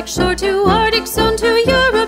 Arctic shore to Arctic zone to Europe.